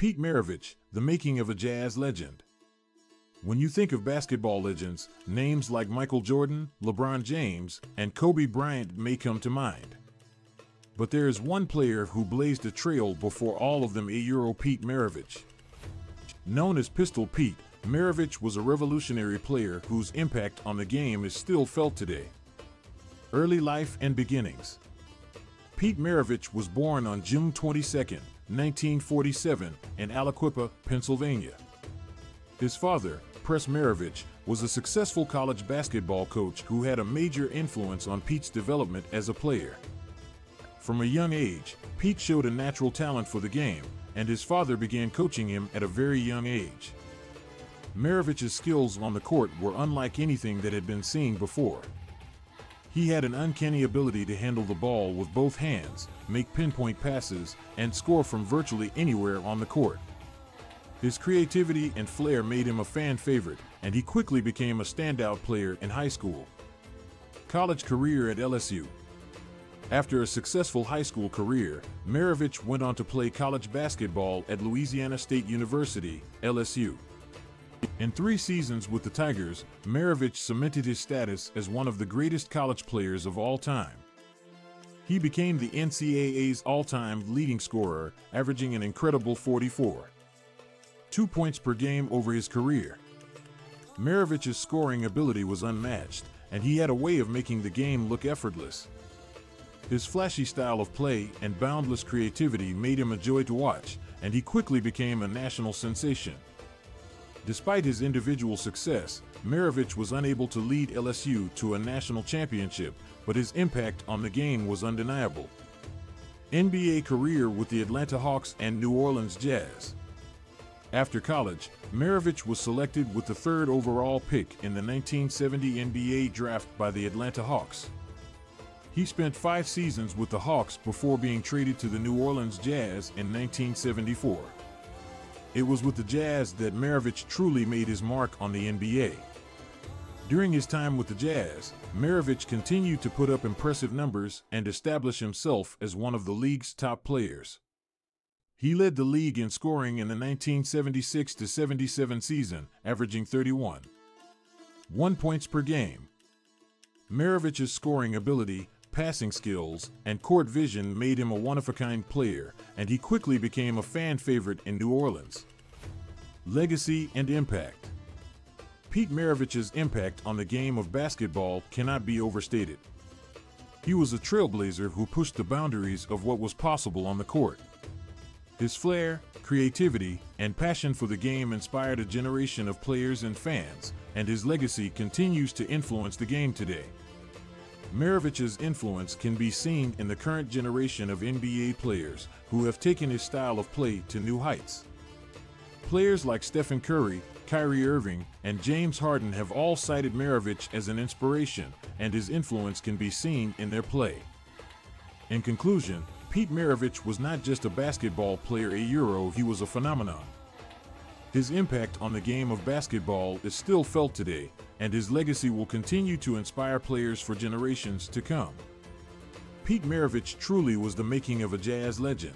Pete Maravich, the making of a jazz legend. When you think of basketball legends, names like Michael Jordan, LeBron James, and Kobe Bryant may come to mind. But there is one player who blazed a trail before all of them a Euro Pete Maravich. Known as Pistol Pete, Maravich was a revolutionary player whose impact on the game is still felt today. Early life and beginnings. Pete Maravich was born on June 22, 1947, in Aliquippa, Pennsylvania. His father, Press Maravich, was a successful college basketball coach who had a major influence on Pete's development as a player. From a young age, Pete showed a natural talent for the game, and his father began coaching him at a very young age. Maravich's skills on the court were unlike anything that had been seen before. He had an uncanny ability to handle the ball with both hands, make pinpoint passes, and score from virtually anywhere on the court. His creativity and flair made him a fan favorite, and he quickly became a standout player in high school. College career at LSU. After a successful high school career, Maravich went on to play college basketball at Louisiana State University, LSU. In three seasons with the Tigers, Maravich cemented his status as one of the greatest college players of all time. He became the NCAA's all-time leading scorer, averaging an incredible 44. Two points per game over his career. Maravich's scoring ability was unmatched, and he had a way of making the game look effortless. His flashy style of play and boundless creativity made him a joy to watch, and he quickly became a national sensation. Despite his individual success, Maravich was unable to lead LSU to a national championship, but his impact on the game was undeniable. NBA career with the Atlanta Hawks and New Orleans Jazz. After college, Maravich was selected with the third overall pick in the 1970 NBA draft by the Atlanta Hawks. He spent five seasons with the Hawks before being traded to the New Orleans Jazz in 1974. It was with the Jazz that Maravich truly made his mark on the NBA. During his time with the Jazz, Maravich continued to put up impressive numbers and establish himself as one of the league's top players. He led the league in scoring in the 1976 77 season, averaging 31. 1 points per game. Maravich's scoring ability, passing skills, and court vision made him a one-of-a-kind player, and he quickly became a fan favorite in New Orleans. Legacy and impact. Pete Maravich's impact on the game of basketball cannot be overstated. He was a trailblazer who pushed the boundaries of what was possible on the court. His flair, creativity, and passion for the game inspired a generation of players and fans, and his legacy continues to influence the game today. Maravich's influence can be seen in the current generation of NBA players who have taken his style of play to new heights. Players like Stephen Curry, Kyrie Irving, and James Harden have all cited Maravich as an inspiration, and his influence can be seen in their play. In conclusion, Pete Maravich was not just a basketball player a Euro, he was a phenomenon. His impact on the game of basketball is still felt today, and his legacy will continue to inspire players for generations to come. Pete Maravich truly was the making of a jazz legend.